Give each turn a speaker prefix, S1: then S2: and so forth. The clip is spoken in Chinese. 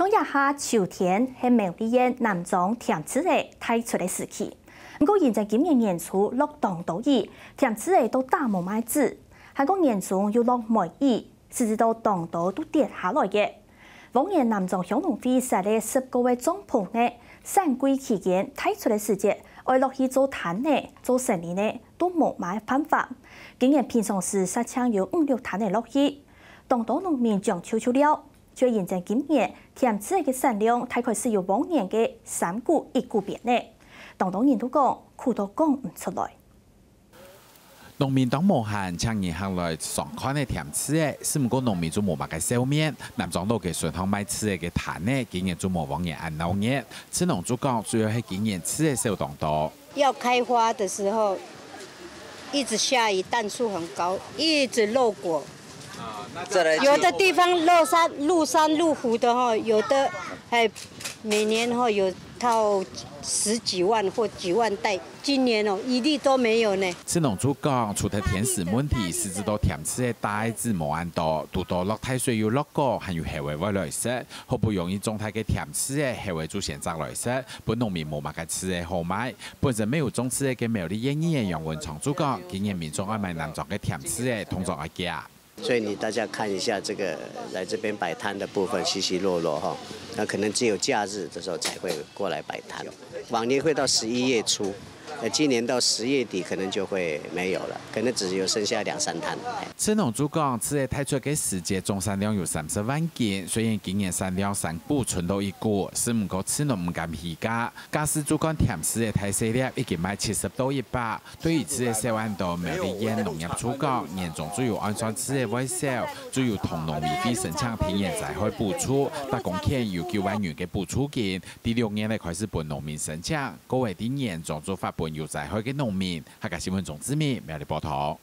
S1: 从一下秋天系苗栗县南庄田子的太出的时期，不过现在今年年初落冻多雨，田子的都大雾麦子，还讲年中又落梅雨，甚至到冻多都跌下来嘅。往年南庄小农会设立十个月帐篷呢，三季期间太出的时节，爱落去做摊呢，做生意呢，都无买办法。今年平常时杀枪有五六摊的落去，冻多农民将悄悄了。却现在今年田子嘅产量大概是由往年嘅三股一股变呢。当当人都讲苦都讲唔出来。
S2: 农民当无限抢银行来上看的田子诶，是毋过农民做无物嘅消面，南庄路嘅顺汤卖吃嘅嘅摊呢，今年做无往年按老年。吃农主讲主要系今年吃嘅少当多。
S3: 要开花的时候，一直下雨，氮数很高，一直漏果。有的地方落山、入山、入湖的哈，有的还每年哈有套十几万或几万袋，今年哦一粒都没有呢。
S2: 吃农主讲，除了甜食问题，是知道甜食的袋子冇按多，多多落太水又落过，还有黑尾外来食，好不容易种太嘅甜食的黑尾出现杂来食，本农民冇买嘅吃的好买，本身没有种吃嘅苗栗演艺的杨文长主讲，今年民众爱买南庄嘅甜食的，通常爱加。
S4: 所以你大家看一下这个来这边摆摊的部分，稀稀落落哈，那可能只有假日的时候才会过来摆摊，往年会到十一月初。那今年到十月底可能就会没有了，可能只有剩下两三摊。
S2: 吃农主讲，此日太出嘅时节总产量有三十万件，虽然今年产量三股存到一股，是唔过吃农唔敢起价。假使主讲甜食嘅太细粒，已经卖七十到一百。对于此日小安道苗栗县农业处讲，年终主要按算此日外销，主要同农民费申请田野再开补助，大公顷有九万元嘅补助金。第六年咧开始拨农民申请，各位啲年终做发本。有在海嘅农民，客家新闻总之名苗栗报道。